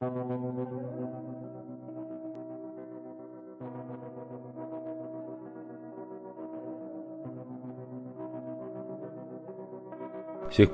Всех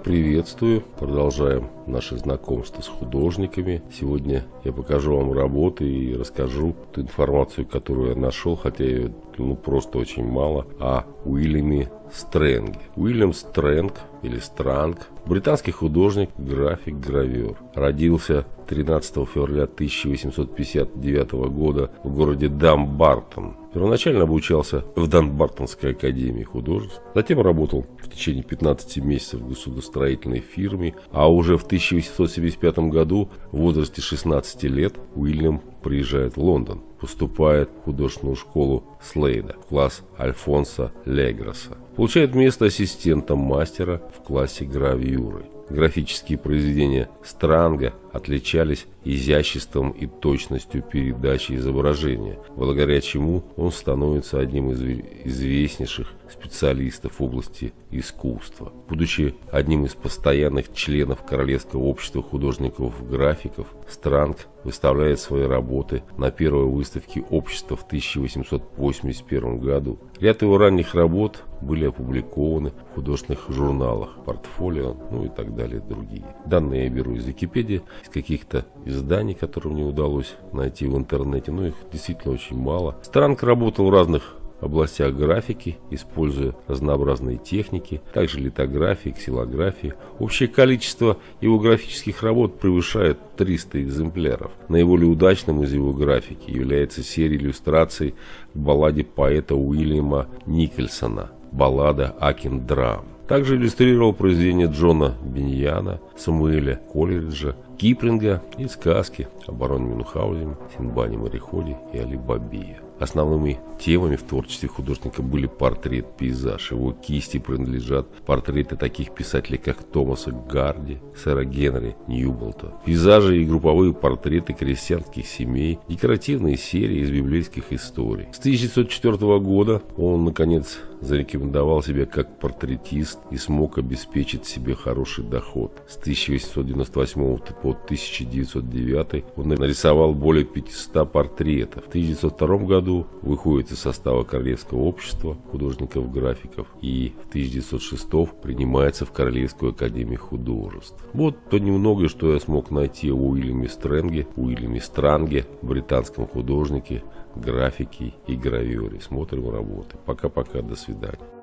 приветствую. Продолжаем наше знакомство с художниками. Сегодня я покажу вам работы и расскажу ту информацию, которую я нашел, хотя ее ну, просто очень мало, о Уильяме Стрэнге. Уильям Стрэнг или Странг, британский художник, график, гравер. Родился 13 февраля 1859 года в городе Дамбартон. Первоначально обучался в Данбартонской академии художеств, затем работал в течение 15 месяцев в государостроительной фирме, а уже в 1875 году в возрасте 16 лет Уильям приезжает в Лондон, поступает в художественную школу Слейда, класс Альфонса Легроса. Получает место ассистента мастера в классе гравюры. Графические произведения Странга отличались изяществом и точностью передачи изображения, благодаря чему он становится одним из известнейших специалистов в области искусства. Будучи одним из постоянных членов Королевского общества художников-графиков, Странг выставляет свои работы на первой выставке общества в 1881 году. Ряд его ранних работ были опубликованы в художественных журналах, портфолио, ну и так далее, другие. Данные я беру из Википедии, из каких-то изданий, которые мне удалось найти в интернете, но их действительно очень мало. Странг работал в разных областях графики, используя разнообразные техники, также литографии, ксилографии. Общее количество его графических работ превышает 300 экземпляров. Наиболее удачным из его графики является серия иллюстраций к балладе поэта Уильяма Никольсона «Баллада Акиндрам». Также иллюстрировал произведения Джона Беньяна, Самуэля Колериджа, Киплинга и сказки о бароне Мюнхгаузене, Синбане Мореходе и Али Бабие. Основными темами в творчестве художника были портрет, пейзаж. Его кисти принадлежат портреты таких писателей, как Томаса Гарди, сэра Генри Ньюболта. Пейзажи и групповые портреты крестьянских семей, декоративные серии из библейских историй. С 1904 года он, наконец, зарекомендовал себя как портретист и смог обеспечить себе хороший доход. С 1898 по 1909 он нарисовал более 500 портретов. В 1902 году выходит из состава Королевского общества художников-графиков и в 1906 принимается в Королевскую академию художеств. Вот то немногое, что я смог найти о Уильяме Стрэнге, Уильяме Странге, британском художнике, графике и гравере. Смотрим работы. Пока-пока, до свидания.